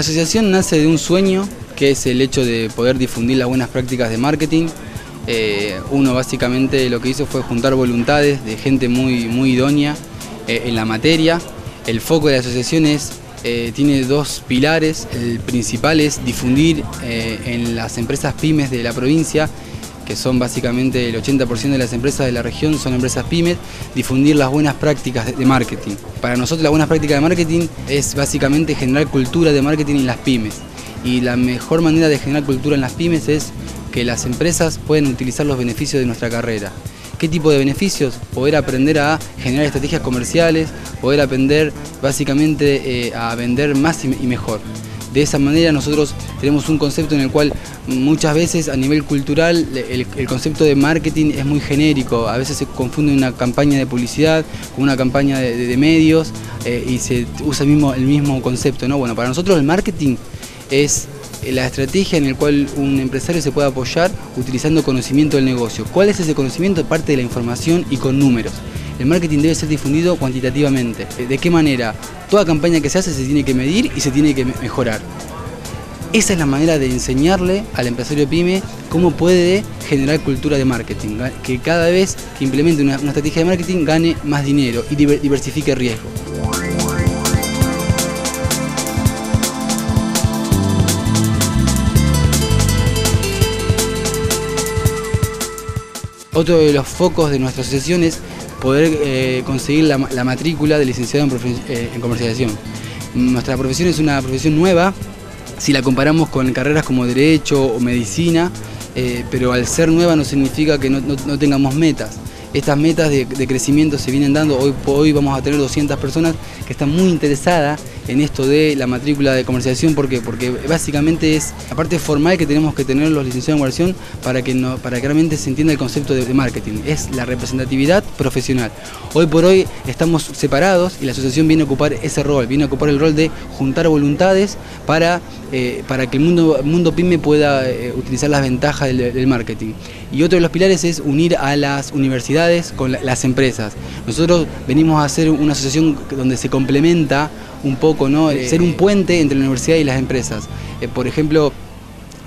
La asociación nace de un sueño que es el hecho de poder difundir las buenas prácticas de marketing. Eh, uno básicamente lo que hizo fue juntar voluntades de gente muy, muy idónea eh, en la materia. El foco de la asociación eh, tiene dos pilares. El principal es difundir en las empresas pymes de la provincia que son básicamente el 80% de las empresas de la región, son empresas pymes, difundir las buenas prácticas de marketing. Para nosotros las buenas prácticas de marketing es básicamente generar cultura de marketing en las pymes. Y la mejor manera de generar cultura en las pymes es que las empresas pueden utilizar los beneficios de nuestra carrera. ¿Qué tipo de beneficios? Poder aprender a generar estrategias comerciales, poder aprender básicamente eh, a vender más y mejor. De esa manera nosotros tenemos un concepto en el cual muchas veces a nivel cultural el, concepto de marketing es muy genérico, a veces se confunde una campaña de publicidad con una campaña de, medios eh, y se usa el mismo, el mismo concepto. ¿no? Bueno, para nosotros el marketing es la estrategia en la cual un empresario se puede apoyar utilizando conocimiento del negocio. ¿Cuál es ese conocimiento? Parte de la información y con números. El marketing debe ser difundido cuantitativamente. ¿De qué manera? Toda campaña que se hace se tiene que medir y se tiene que mejorar. Esa es la manera de enseñarle al empresario pyme cómo puede generar cultura de marketing, que cada vez que implemente una, estrategia de marketing gane más dinero y diversifique riesgo. Otro de los focos de nuestra asociación es poder eh, conseguir la, matrícula de licenciado eh, en, comercialización. Nuestra profesión es una profesión nueva, si la comparamos con carreras como Derecho o Medicina, eh, pero al ser nueva no significa que no tengamos metas estas metas de, crecimiento se vienen dando. Hoy, hoy vamos a tener 200 personas que están muy interesadas en esto de la matrícula de comercialización. ¿Por qué? Porque básicamente es la parte formal que tenemos que tener los licenciados en comercialización para que, no, para que realmente se entienda el concepto de, marketing. Es la representatividad profesional. Hoy por hoy estamos separados y la asociación viene a ocupar ese rol, viene a ocupar el rol de juntar voluntades para, eh, para que el mundo, mundo pyme pueda eh, utilizar las ventajas del marketing. Y otro de los pilares es unir a las universidades con las empresas. Nosotros venimos a hacer una asociación donde se complementa un poco, ¿no? Eh, ser un puente entre la universidad y las empresas. Eh, por ejemplo,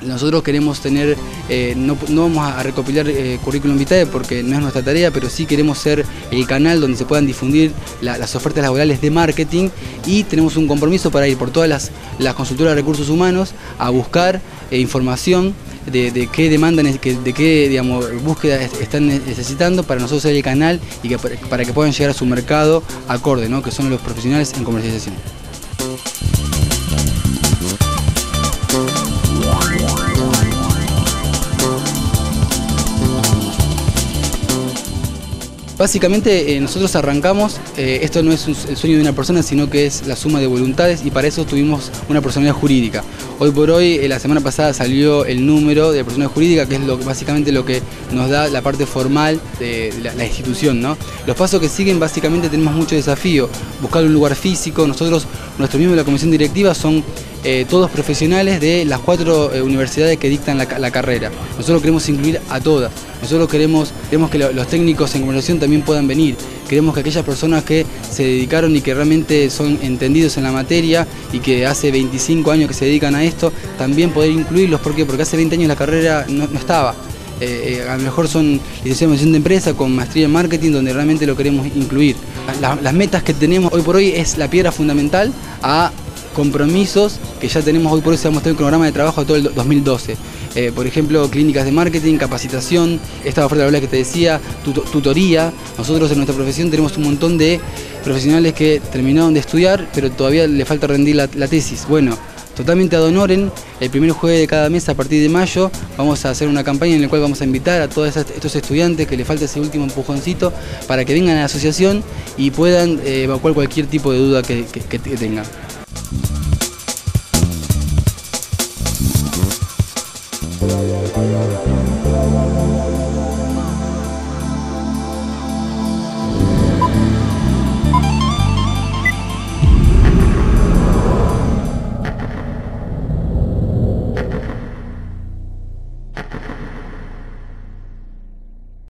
nosotros queremos tener, eh, no, vamos a recopilar currículum vitae porque no es nuestra tarea, pero sí queremos ser el canal donde se puedan difundir las ofertas laborales de marketing y tenemos un compromiso para ir por todas las, las consultoras de recursos humanos a buscar información de, qué demandan, de qué digamos, búsqueda están necesitando para nosotros ser el canal y que, para que puedan llegar a su mercado acorde, ¿no? que son los profesionales en comercialización. Básicamente eh, nosotros arrancamos, eh, esto no es el sueño de una persona, sino que es la suma de voluntades y para eso tuvimos una personalidad jurídica. Hoy por hoy, eh, la semana pasada salió el número de personalidad jurídica, que es lo, básicamente lo que nos da la parte formal de la, institución. ¿no? Los pasos que siguen, básicamente tenemos mucho desafío, buscar un lugar físico, nosotros, nuestros miembros de la comisión directiva son eh, todos profesionales de las cuatro eh, universidades que dictan la, carrera. Nosotros queremos incluir a todas. Nosotros queremos, queremos que los técnicos en comunicación también puedan venir. Queremos que aquellas personas que se dedicaron y que realmente son entendidos en la materia y que hace 25 años que se dedican a esto, también poder incluirlos. ¿Por qué? Porque hace 20 años la carrera no, estaba. Eh, a lo mejor son licenciados en de empresa con maestría en marketing donde realmente lo queremos incluir. las metas que tenemos hoy por hoy es la piedra fundamental a compromisos que ya tenemos hoy por eso vamos a tener un programa de trabajo de todo el 2012. Eh, por ejemplo, clínicas de marketing, capacitación, esta oferta laboral que te decía, tutoría. Nosotros en nuestra profesión tenemos un montón de profesionales que terminaron de estudiar, pero todavía le falta rendir la, tesis. Bueno, totalmente ad honorem, el primer jueves de cada mes a partir de mayo vamos a hacer una campaña en la cual vamos a invitar a todos estos estudiantes que le falta ese último empujoncito para que vengan a la asociación y puedan eh, evacuar cualquier tipo de duda que tengan. Thank you.